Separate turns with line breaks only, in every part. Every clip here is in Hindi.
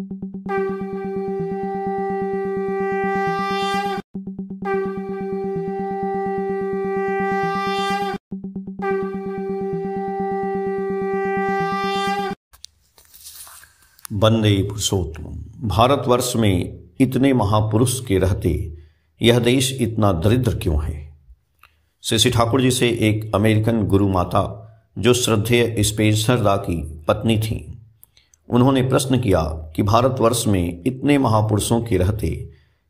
बंदे पुरुषोत्तम, भारतवर्ष में इतने महापुरुष के रहते, यह देश इतना दरिद्र क्यों है? श्री ठाकुर जी से एक अमेरिकन गुरु माता जो श्रद्धेय स्पेसर दा की पत्नी थी। उन्होंने प्रश्न किया कि भारतवर्ष में इतने महापुरुषों के रहते,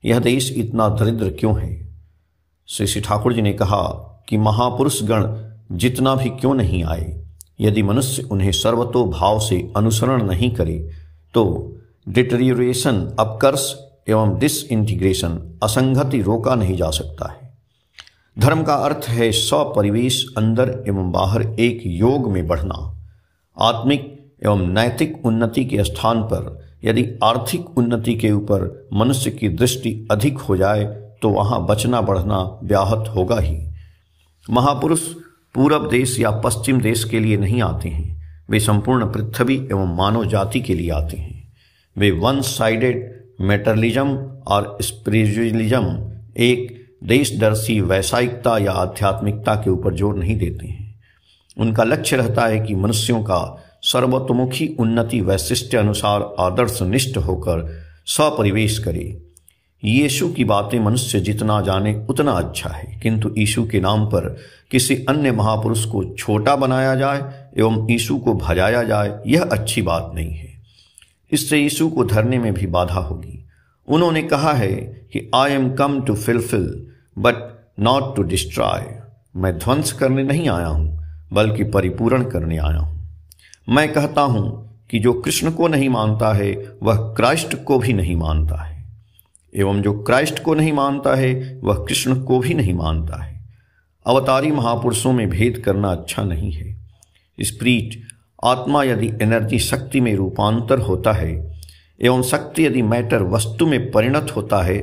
यह देश इतना दरिद्र क्यों है? श्री श्री ठाकुर जी ने कहा कि महापुरुष गण जितना भी क्यों नहीं आए, यदि मनुष्य उन्हें सर्वतो भाव से अनुसरण नहीं करे तो डिटरियोरेशन, अपकर्ष एवं डिसइंटीग्रेशन असंगति रोका नहीं जा सकता है। धर्म का अर्थ है स्वपरिवेश अंदर एवं बाहर एक योग में बढ़ना। आत्मिक एवं नैतिक उन्नति के स्थान पर यदि आर्थिक उन्नति के ऊपर मनुष्य की दृष्टि अधिक हो जाए तो वहाँ बचना बढ़ना व्याहत होगा ही। महापुरुष पूरब देश या पश्चिम देश के लिए नहीं आते हैं। वे संपूर्ण पृथ्वी एवं मानव जाति के लिए आते हैं। वे वन साइडेड मेटरलिज्म और स्पिरिचुअलिज्म एक देशदर्शी वैसायिकता या आध्यात्मिकता के ऊपर ज़ोर नहीं देते हैं। उनका लक्ष्य रहता है कि मनुष्यों का सर्वतोमुखी उन्नति वैशिष्ट अनुसार आदर्श निष्ठ होकर सपरिवेश करे। यीशु की बातें मनुष्य जितना जाने उतना अच्छा है। किंतु यीशु के नाम पर किसी अन्य महापुरुष को छोटा बनाया जाए एवं यीशु को भजाया जाए, यह अच्छी बात नहीं है। इससे यीशु को धरने में भी बाधा होगी। उन्होंने कहा है कि I am come to fulfil but not to destroy मैं ध्वंस करने नहीं आया हूँ, बल्कि परिपूर्ण करने आया हूँ। मैं कहता हूँ कि जो कृष्ण को नहीं मानता है, वह क्राइस्ट को भी नहीं मानता है। एवं जो क्राइस्ट को नहीं मानता है, वह कृष्ण को भी नहीं मानता है। अवतारी महापुरुषों में भेद करना अच्छा नहीं है। स्प्रीट आत्मा यदि एनर्जी शक्ति में रूपांतर होता है, एवं शक्ति यदि मैटर वस्तु में परिणत होता है,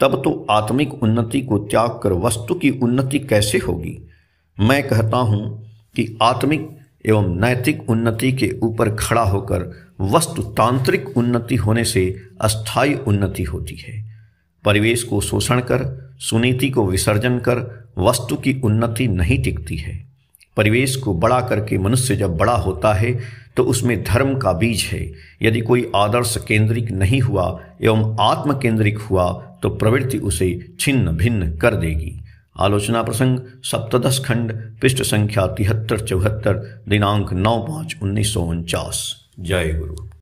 तब तो आत्मिक उन्नति को त्याग कर वस्तु की उन्नति कैसे होगी? मैं कहता हूँ कि आत्मिक एवं नैतिक उन्नति के ऊपर खड़ा होकर वस्तु तांत्रिक उन्नति होने से अस्थायी उन्नति होती है। परिवेश को शोषण कर, सुनीति को विसर्जन कर वस्तु की उन्नति नहीं टिकती है। परिवेश को बड़ा करके मनुष्य जब बड़ा होता है तो उसमें धर्म का बीज है। यदि कोई आदर्श केंद्रिक नहीं हुआ एवं आत्म केंद्रिक हुआ तो प्रवृत्ति उसे छिन्न भिन्न कर देगी। आलोचना प्रसंग, सप्तदश खंड, पृष्ठ संख्या तिहत्तर चौहत्तर, दिनांक नौ पाँच उन्नीस सौ उनचास। जय गुरु।